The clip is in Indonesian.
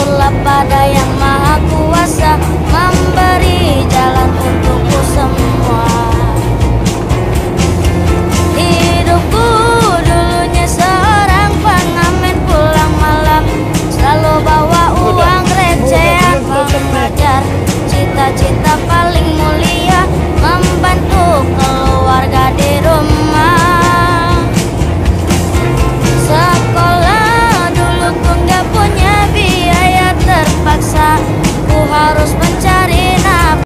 bersyukurlah pada yang maha kuat.